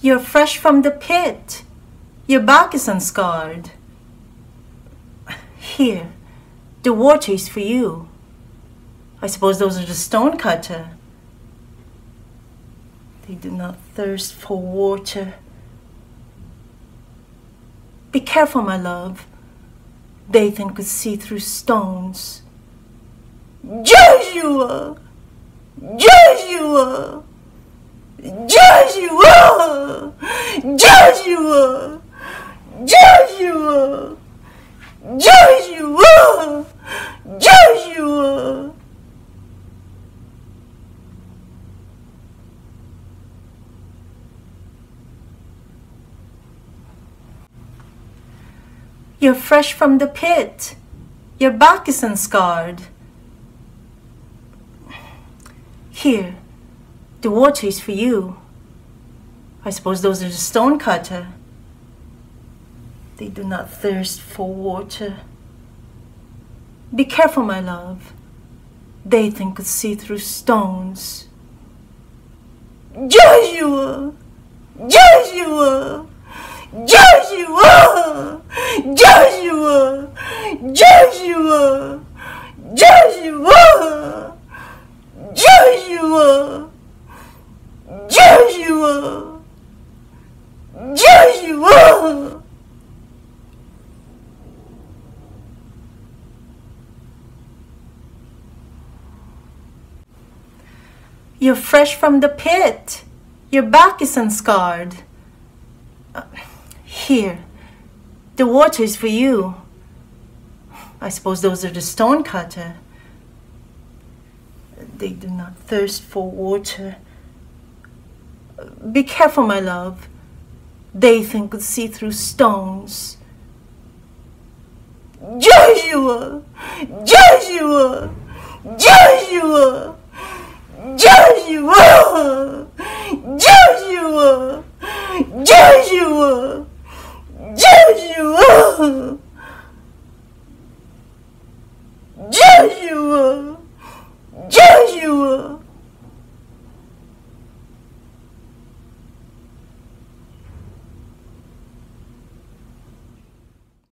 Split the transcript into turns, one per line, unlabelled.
You're fresh from the pit. Your back is unscarred. Here, the water is for you. I suppose those are the stone cutter. They do not thirst for water. Be careful, my love. Dathan could see through stones. Joshua! Joshua! Joshua! Joshua! Joshua! Joshua! You're fresh from the pit. Your back is unscarred. Here, the water is for you. I suppose those are the stone cutter. They do not thirst for water. Be careful, my love. Dathan could see through stones. Joshua! Joshua! Joshua! Joshua! Joshua! Joshua! Joshua! Joshua! You're fresh from the pit. Your back is unscarred. Uh, here, the water is for you. I suppose those are the stone cutter. They do not thirst for water. Be careful, my love. Dathan could see through stones. Joshua! Joshua! Joshua!